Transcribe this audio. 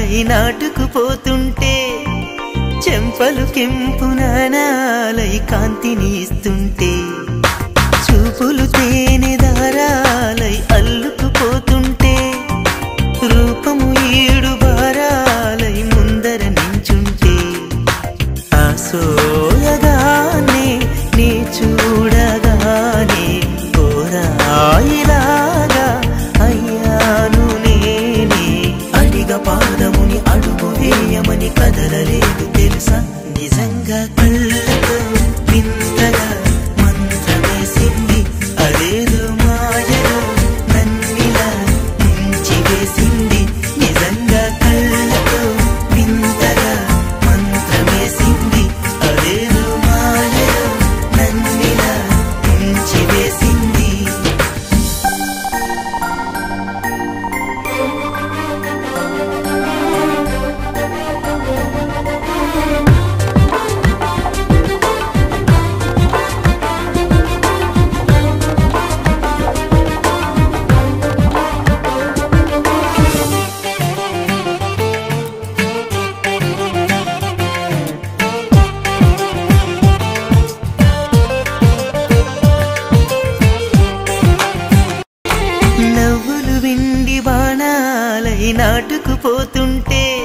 నాలై నాటుకుపోతుంటే చెంపలు కెంపు నాణాలై కాంతిని ఇస్తుంటే చూపులు తేనె దారాలై అల్లుకుపోతుంటే రూపము ఈడు బారాలై ముందర నించుంటే ఆసోయగానే నీ చూడగానే కోరాయిలాగా అడుగు నవ్వులు నాటుకుపోతుంటే